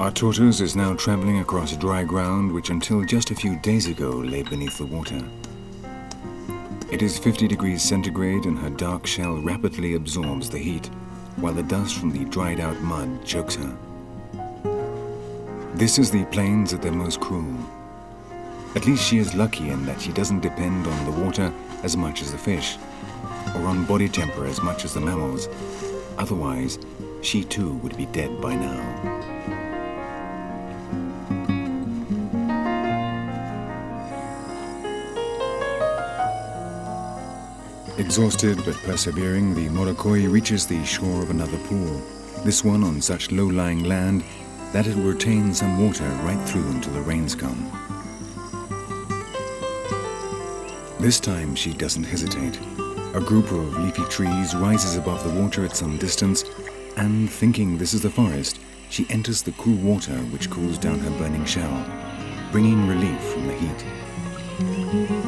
Our tortoise is now traveling across dry ground which until just a few days ago lay beneath the water. It is 50 degrees centigrade and her dark shell rapidly absorbs the heat, while the dust from the dried out mud chokes her. This is the plains at their most cruel. At least she is lucky in that she doesn't depend on the water as much as the fish, or on body temper as much as the mammals. Otherwise, she too would be dead by now. Exhausted but persevering, the Morrocoy reaches the shore of another pool, this one on such low-lying land that it will retain some water right through until the rains come. This time she doesn't hesitate. A group of leafy trees rises above the water at some distance, and thinking this is the forest, she enters the cool water which cools down her burning shell, bringing relief from the heat.